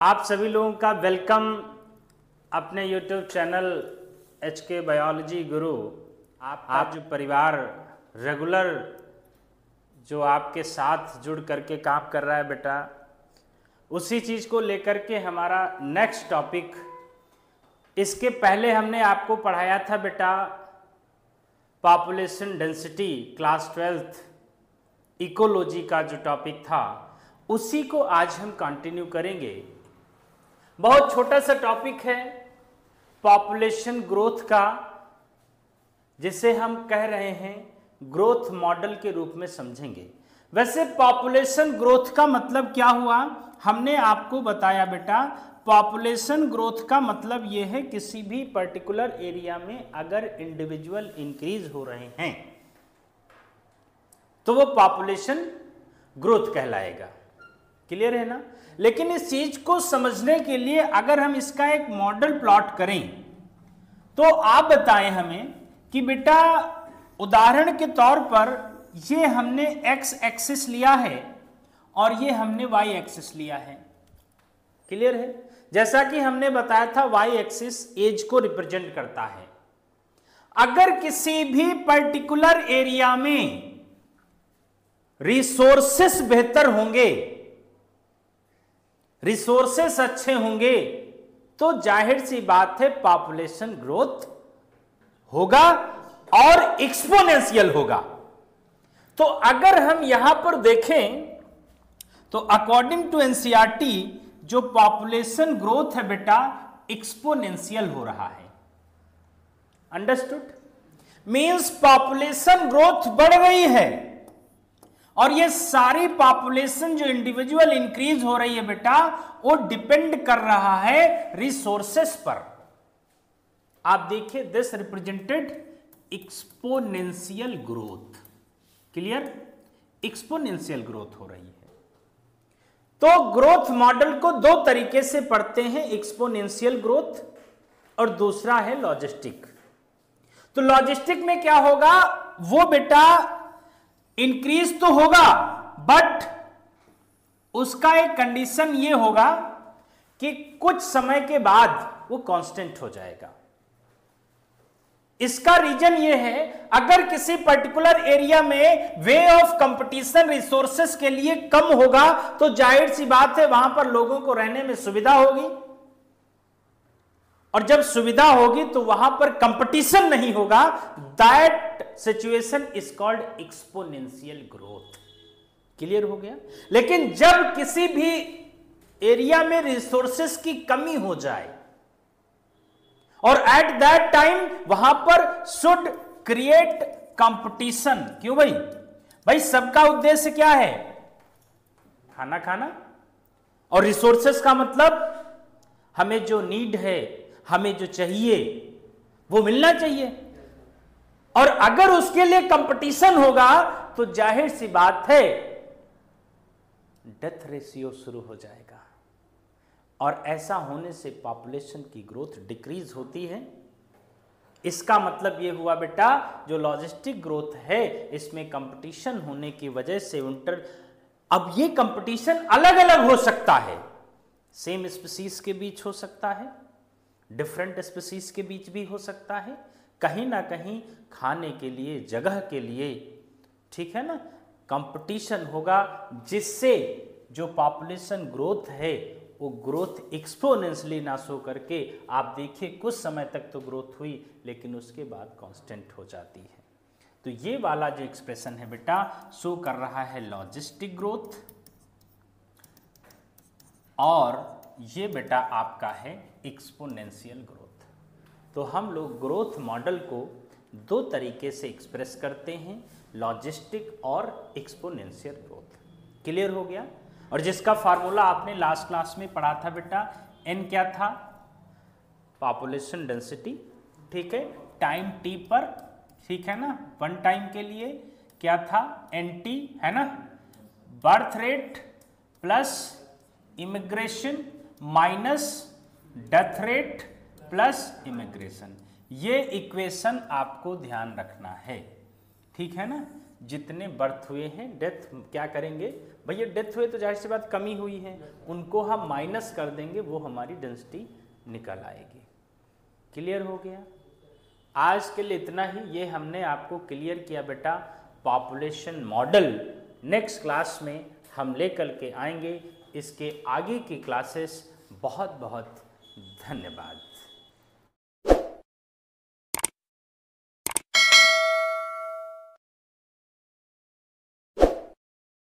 आप सभी लोगों का वेलकम अपने YouTube channel H K biology Guru आप आप जो परिवार रेगुलर जो आपके साथ जुड़ करके काम कर रहा है बेटा उसी चीज़ को लेकर के हमारा नेक्स्ट टॉपिक इसके पहले हमने आपको पढ़ाया था बेटा population density class twelfth ecology का जो टॉपिक था उसी को आज हम कंटिन्यू करेंगे। बहुत छोटा सा टॉपिक है पॉपुलेशन ग्रोथ का, जिसे हम कह रहे हैं ग्रोथ मॉडल के रूप में समझेंगे। वैसे पॉपुलेशन ग्रोथ का मतलब क्या हुआ? हमने आपको बताया बेटा पॉपुलेशन ग्रोथ का मतलब यह है किसी भी पर्टिकुलर एरिया में अगर इंडिविजुअल इंक्रीज हो रहे हैं तो वो पॉपुलेशन ग्रोथ कहलाएगा। क्लियर है ना? लेकिन इस चीज़ को समझने के लिए अगर हम इसका एक मॉडल प्लॉट करें तो आप बताएँ हमें कि बेटा, उदाहरण के तौर पर ये हमने एक्स एक्सिस लिया है और ये हमने वाई एक्सिस लिया है। क्लियर है? जैसा कि हमने बताया था वाई एक्सिस एज को रिप्रेजेंट करता है। अगर किसी भी पर्टिकुलर एरिया में रिसोर्सेस बेहतर होंगे रिसोर्सेस अच्छे होंगे। तो ज़ाहिर सी बात है, पॉपुलेशन ग्रोथ होगा और एक्सपोनेंशियल होगा। तो अगर हम यहाँ पर देखें तो अकॉर्डिंग टू एनसीआरटी जो पॉपुलेशन ग्रोथ है बेटा एक्सपोनेंशियल हो रहा है। अंडरस्टूड मींस पॉपुलेशन ग्रोथ बढ़ गई है। और ये सारी पॉपुलेशन जो इंडिविजुअल इंक्रीज हो रही है बेटा, वो डिपेंड कर रहा है रिसोर्सेस पर। आप देखिए this represented exponential growth clear exponential growth हो रही है। तो ग्रोथ मॉडल को दो तरीके से पढ़ते हैं एक्सपोनेंशियल ग्रोथ और दूसरा है लॉजिस्टिक तो लॉजिस्टिक में क्या होगा? वो बेटा इंक्रीज तो होगा बट उसका एक कंडीशन ये होगा कि कुछ समय के बाद वो कांस्टेंट हो जाएगा। इसका रीजन ये है, अगर किसी पर्टिकुलर एरिया में वे ऑफ़ कंपटीशन रिसोर्सेस के लिए कम होगा तो ज़ाहिर सी बात है, वहाँ पर लोगों को रहने में सुविधा होगी। और जब सुविधा होगी तो वहाँ पर कंपटीशन नहीं होगा। That situation is called exponential growth clear हो गया? लेकिन जब किसी भी एरिया में रिसोर्सेस की कमी हो जाए, और एट दैट टाइम वहाँ पर शुड क्रिएट कंपटीशन क्यों भाई? भाई सबका उद्देश्य क्या है? खाना खाना। और रिसोर्सेस का मतलब हमें जो नीड है हमें जो चाहिए, वो मिलना चाहिए। और अगर उसके लिए कंपटीशन होगा तो ज़ाहिर सी बात है डेथ रेशियो शुरू हो जाएगा। और ऐसा होने से पॉपुलेशन की ग्रोथ डिक्रीज होती है। इसका मतलब यह हुआ बेटा, जो लॉजिस्टिक ग्रोथ है, इसमें कंपटीशन होने की वजह से इंटर अब ये कंपटीशन अलग अलग हो सकता है। सेम स्पीसीज के बीच हो सकता है। डिफरेंट स्पीसीज के बीच भी हो सकता है। कहीं ना कहीं खाने के लिए, जगह के लिए, ठीक है ना? कंपटीशन होगा, जिससे जो पॉपुलेशन ग्रोथ है, वो ग्रोथ एक्सपोनेंशली ना सो करके, आप देखिए कुछ समय तक तो ग्रोथ हुई, लेकिन उसके बाद कांस्टेंट हो जाती है। तो ये वाला जो एक्सप्रेशन है बेटा शो कर रहा है लॉजिस्टिक ग्रोथ और ये बेटा आपका है एक्सपोनेंशियल ग्रोथ तो हम लोग ग्रोथ मॉडल को दो तरीके से एक्सप्रेस करते हैं लॉजिस्टिक और एक्सपोनेंशियल ग्रोथ क्लियर हो गया? और जिसका फार्मूला आपने लास्ट क्लास में पढ़ा था बेटा एन क्या था? पॉपुलेशन डेंसिटी ठीक है? टाइम टी पर, ठीक है ना? वन टाइम के लिए क्या था? एन टी है ना? Birth rate plus immigration minus death rate plus immigration. ये इक्वेशन आपको ध्यान रखना है। ठीक है ना? जितने बर्थ हुए हैं, डेथ क्या करेंगे? भैया, डेथ हुए तो ज़ाहिर सी बात कमी हुई है। उनको हम माइनस कर देंगे, वो हमारी डेंसिटी निकल आएगी। क्लियर हो गया? आज के लिए इतना ही। ये हमने आपको क्लियर किया बेटा। पॉपुलेशन मॉडल नेक्स्ट क्लास में हम लेकर के आएँगे। इसके आगे की क्लासेस बहुत बहुत धन्यवाद।